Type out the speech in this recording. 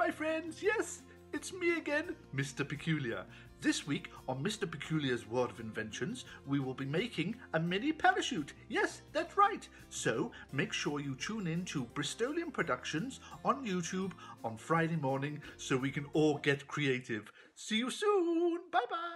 my friends. Yes, it's me again, Mr. Peculiar. This week on Mr. Peculiar's World of Inventions, we will be making a mini parachute. Yes, that's right. So make sure you tune in to Bristolian Productions on YouTube on Friday morning so we can all get creative. See you soon. Bye bye.